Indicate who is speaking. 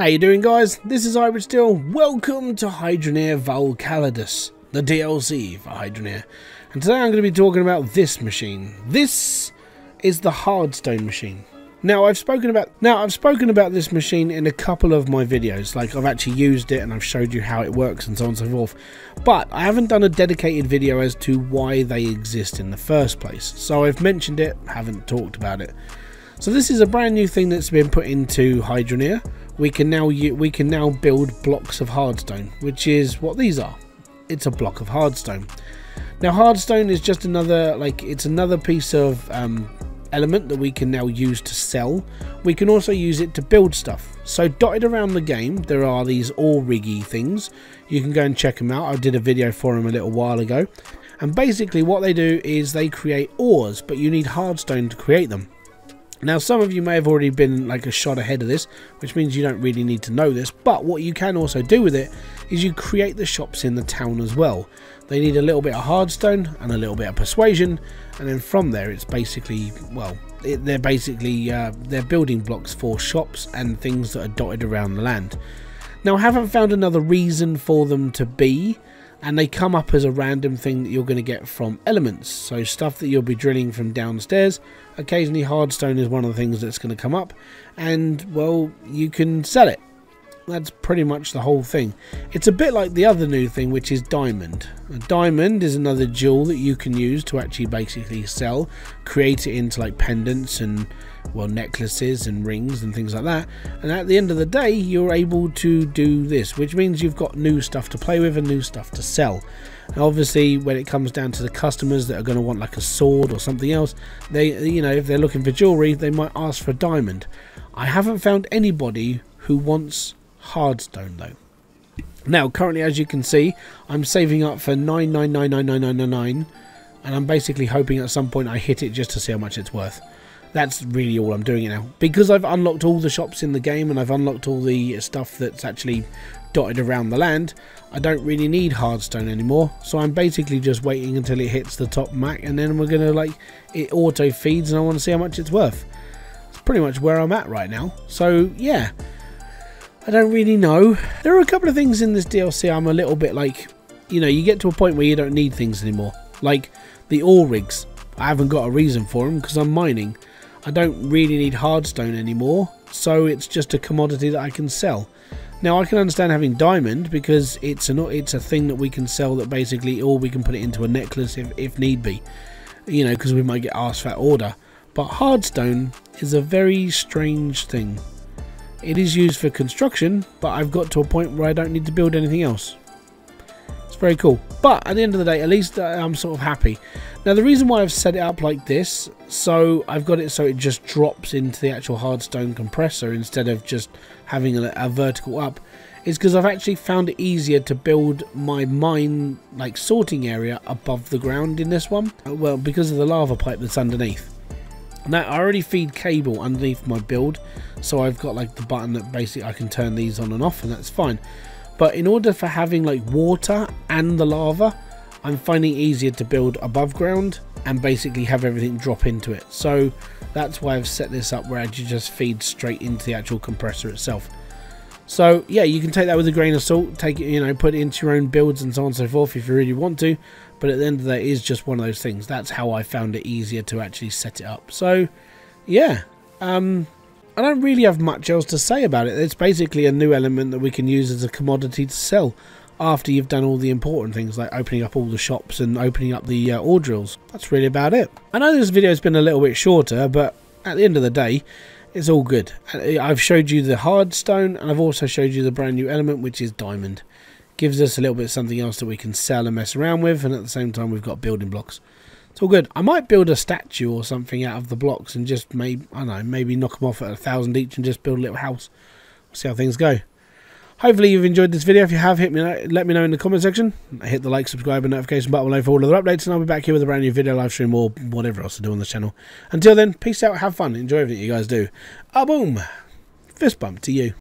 Speaker 1: How you doing guys? This is Hybrid Steel. Welcome to Hydroneer Volcalidus, the DLC for Hydroneer. And today I'm going to be talking about this machine. This is the Hardstone machine. Now I've spoken about now I've spoken about this machine in a couple of my videos. Like I've actually used it and I've showed you how it works and so on and so forth. But I haven't done a dedicated video as to why they exist in the first place. So I've mentioned it, haven't talked about it. So this is a brand new thing that's been put into Hydroneer we can now we can now build blocks of hardstone, which is what these are. It's a block of hardstone. Now hardstone is just another like it's another piece of um, element that we can now use to sell. We can also use it to build stuff. So dotted around the game, there are these ore riggy things. You can go and check them out. I did a video for them a little while ago. And basically what they do is they create ores, but you need hardstone to create them. Now, some of you may have already been like a shot ahead of this, which means you don't really need to know this, but what you can also do with it is you create the shops in the town as well. They need a little bit of hardstone and a little bit of persuasion, and then from there it's basically, well, it, they're basically, uh, they're building blocks for shops and things that are dotted around the land. Now, I haven't found another reason for them to be, and they come up as a random thing that you're going to get from elements. So stuff that you'll be drilling from downstairs. Occasionally hardstone is one of the things that's going to come up and well you can sell it that's pretty much the whole thing. It's a bit like the other new thing, which is diamond. A diamond is another jewel that you can use to actually basically sell, create it into like pendants and well necklaces and rings and things like that. And at the end of the day, you're able to do this, which means you've got new stuff to play with and new stuff to sell. And obviously, when it comes down to the customers that are going to want like a sword or something else, they you know if they're looking for jewelry, they might ask for a diamond. I haven't found anybody who wants hardstone though. Now, currently, as you can see, I'm saving up for 9999999 and I'm basically hoping at some point I hit it just to see how much it's worth. That's really all I'm doing it now. Because I've unlocked all the shops in the game and I've unlocked all the stuff that's actually dotted around the land, I don't really need hardstone anymore. So I'm basically just waiting until it hits the top mac and then we're going to like, it auto feeds and I want to see how much it's worth. It's pretty much where I'm at right now. So yeah, I don't really know. There are a couple of things in this DLC I'm a little bit like, you know, you get to a point where you don't need things anymore. Like the ore rigs. I haven't got a reason for them because I'm mining. I don't really need hardstone anymore, so it's just a commodity that I can sell. Now I can understand having diamond because it's an it's a thing that we can sell that basically, or we can put it into a necklace if, if need be. You know, because we might get asked for that order. But hardstone is a very strange thing. It is used for construction, but I've got to a point where I don't need to build anything else. It's very cool. But at the end of the day, at least I'm sort of happy. Now the reason why I've set it up like this, so I've got it so it just drops into the actual hardstone compressor instead of just having a, a vertical up, is because I've actually found it easier to build my mine like sorting area above the ground in this one. Uh, well, because of the lava pipe that's underneath. Now I already feed cable underneath my build so I've got like the button that basically I can turn these on and off and that's fine. But in order for having like water and the lava I'm finding easier to build above ground and basically have everything drop into it. So that's why I've set this up where I just feed straight into the actual compressor itself. So yeah, you can take that with a grain of salt, take it, you know, put it into your own builds and so on and so forth if you really want to. But at the end of the day, it is just one of those things. That's how I found it easier to actually set it up. So yeah, um, I don't really have much else to say about it. It's basically a new element that we can use as a commodity to sell after you've done all the important things like opening up all the shops and opening up the uh, ore drills. That's really about it. I know this video has been a little bit shorter, but at the end of the day, it's all good. I've showed you the hard stone and I've also showed you the brand new element which is diamond. Gives us a little bit of something else that we can sell and mess around with and at the same time we've got building blocks. It's all good. I might build a statue or something out of the blocks and just maybe, I don't know, maybe knock them off at a thousand each and just build a little house. see how things go. Hopefully you've enjoyed this video. If you have, hit me, let me know in the comment section. Hit the like, subscribe, and notification button below for all other updates, and I'll be back here with a brand new video, live stream, or whatever else to do on the channel. Until then, peace out, have fun, enjoy everything you guys do. A boom! Fist bump to you.